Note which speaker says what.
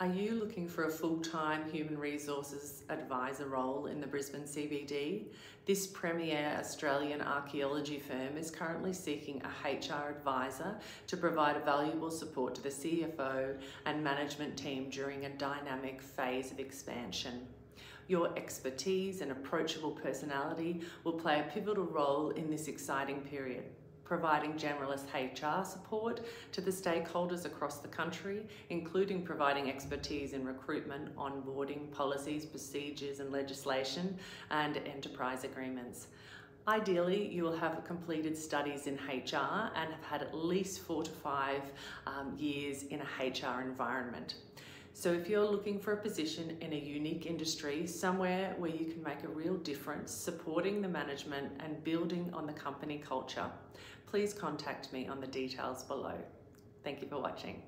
Speaker 1: Are you looking for a full-time human resources advisor role in the Brisbane CBD? This premier Australian archaeology firm is currently seeking a HR advisor to provide valuable support to the CFO and management team during a dynamic phase of expansion. Your expertise and approachable personality will play a pivotal role in this exciting period providing generalist HR support to the stakeholders across the country, including providing expertise in recruitment, onboarding, policies, procedures and legislation, and enterprise agreements. Ideally, you will have completed studies in HR and have had at least four to five um, years in a HR environment. So if you're looking for a position in a unique industry, somewhere where you can make a real difference, supporting the management and building on the company culture, please contact me on the details below. Thank you for watching.